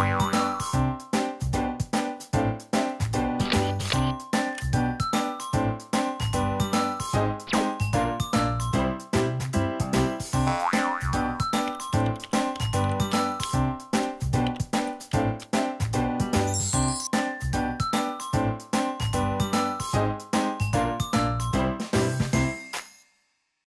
Bye.